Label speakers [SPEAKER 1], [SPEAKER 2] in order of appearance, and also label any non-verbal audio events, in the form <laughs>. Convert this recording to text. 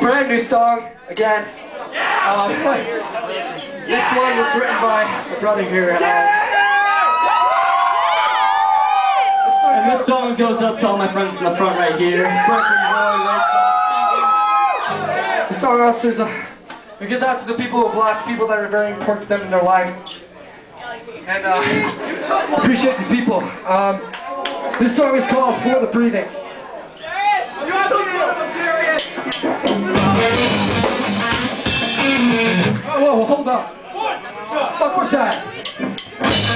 [SPEAKER 1] brand new song again. Um, <laughs> this one was written by my brother here, Alex.
[SPEAKER 2] And this song goes up to all my friends in the front right here. Brooklyn, Roy, Rachel.
[SPEAKER 1] The song also is a, it goes out to the people who've lost people that are very important to them in their life. And uh, appreciate these people. Um, this song is called For the Breathing. Oh, whoa, hold up. Fuck what's that?